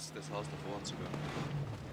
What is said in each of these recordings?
ist das Haus davor anzugangen.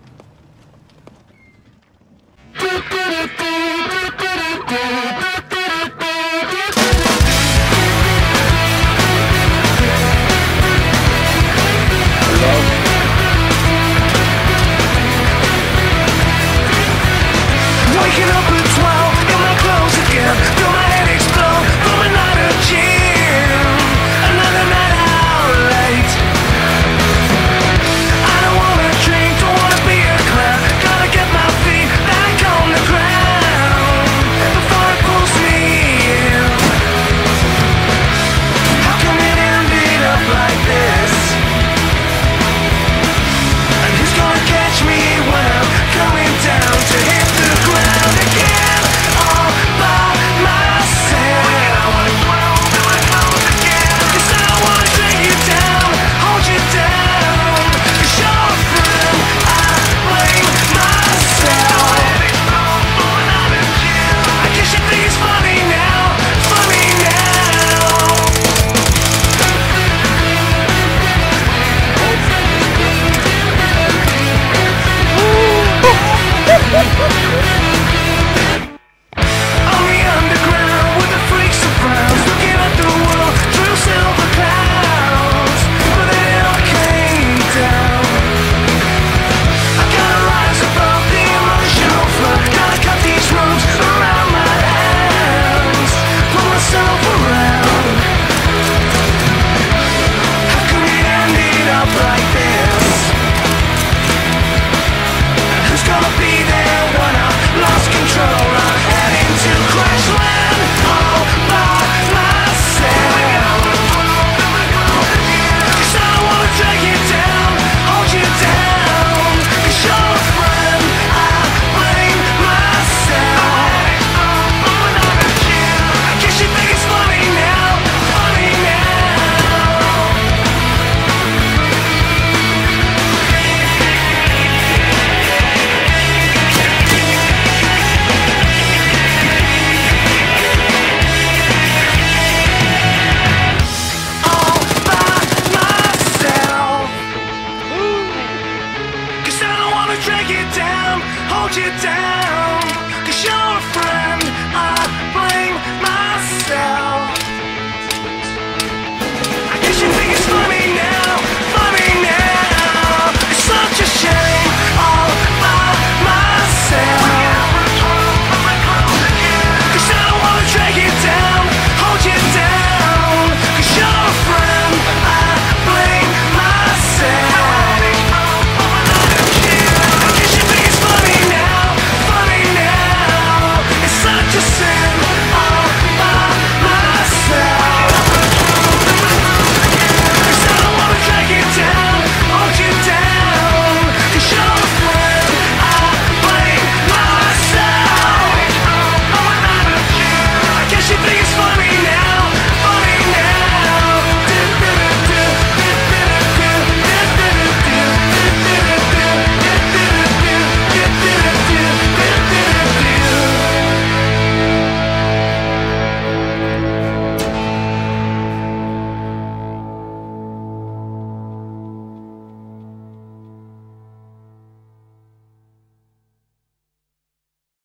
hold you down, cause you're a friend. I